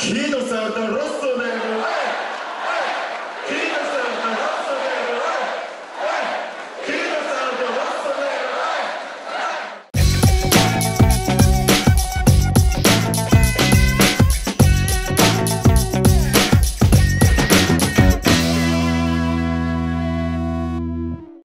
キーノさんとロッソだよ